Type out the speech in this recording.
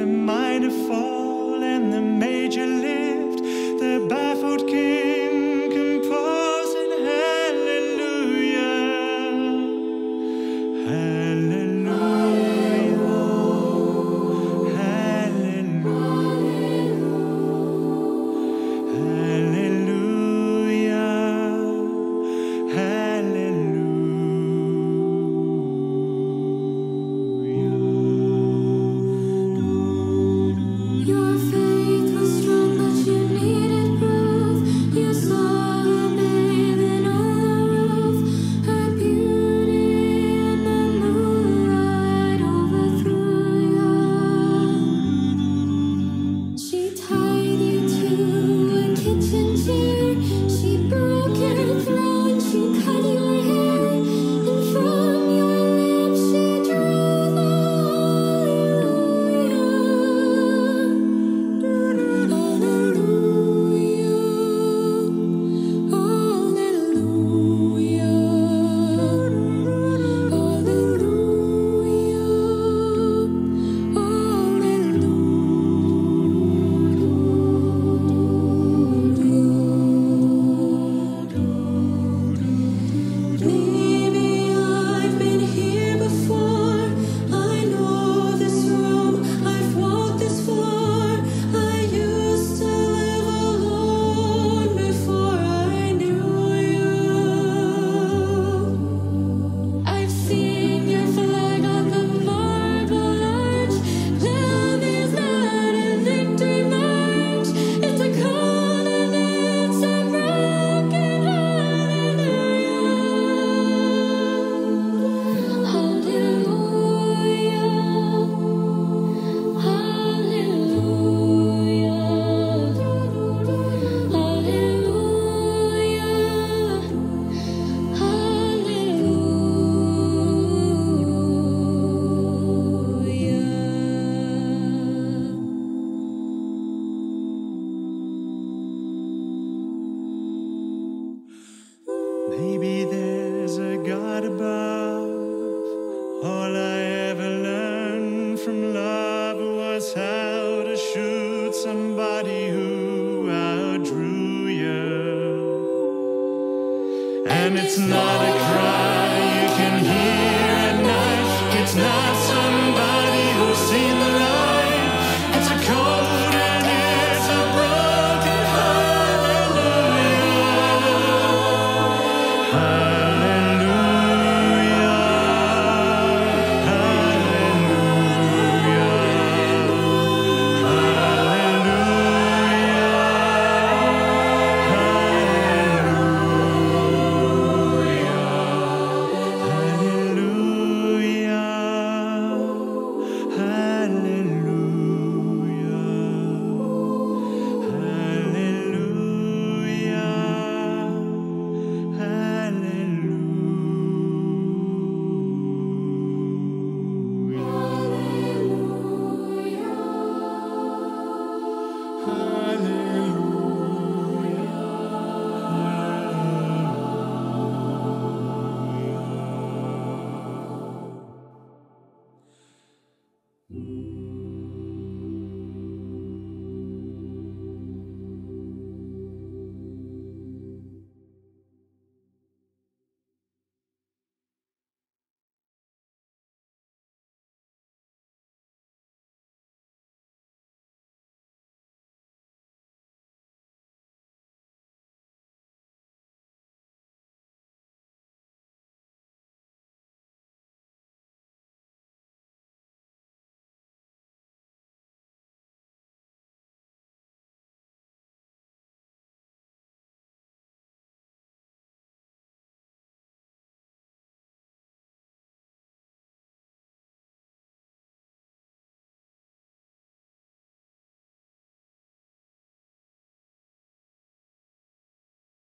the minor fall and the major lift, the baffled king. All I ever learned from love was how to shoot somebody who outdrew you. And it's not a cry you can hear at night. It's not so